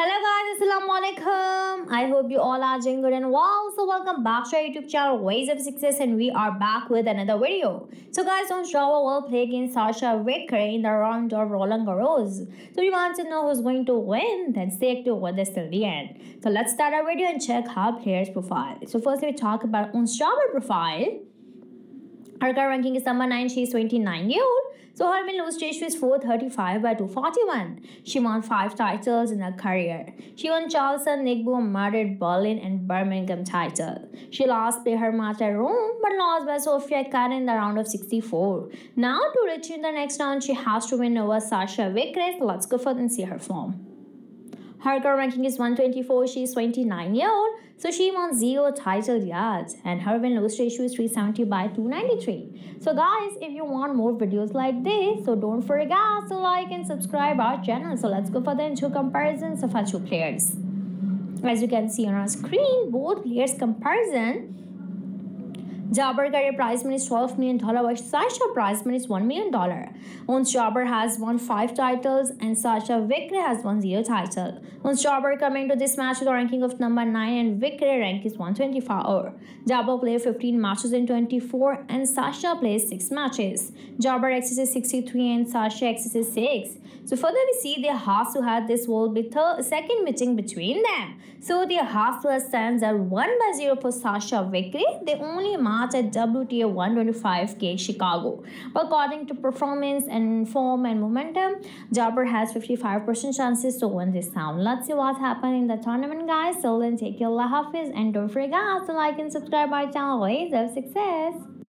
Hello guys, Assalamu alaikum. I hope you all are doing good and well. So welcome back to our YouTube channel Ways of Success and we are back with another video. So guys, Ons Jabeur will play against Sachia Vicker in the round of Roland Garros. So if you want to know who's going to win? Then stay active with till the end. So let's start our video and check how players profile. So first we talk about on profile. Her current ranking is number 9. She is 29 year old. So her win lose ratio is 435 by 241. She won 5 titles in her career. She won Charleston, Ningbo, Madrid, Berlin and Birmingham title. She lost played her match at Rome but lost by Sofia Kenin in the round of 64. Now to reach in the next round she has to win over Sachia Vickers. Let's go further and see her form. Her current ranking is 124. She is 29 year old, so she won zero title yards, and her win loss ratio is 370 by 293. So, guys, if you want more videos like this, so don't forget to like and subscribe our channel. So, let's go further into comparisons of our two players. As you can see on our screen, both players' comparison Jabeur career prize money is $12 million, while Sachia prize money is $1 million. Ons Jabeur has won 5 titles and Sachia Vickery has won 0 title. Ons Jabeur coming to this match with a ranking of number 9 and Vickery rank is 124. Jabeur played 15 matches in 24 and Sachia plays 6 matches. Jabeur accesses 63 and Sachia accesses 6. So further we see there has to have this will be the second meeting between them. So to have stands at 1 by 0 for Sachia Vickery. The only match at WTA 125K Chicago. But according to performance and form and momentum, Jabeur has 55% chances to win this round. Let's see what's happening in the tournament, guys. So then take your Hafiz and don't forget to like and subscribe our channel. Ways of success.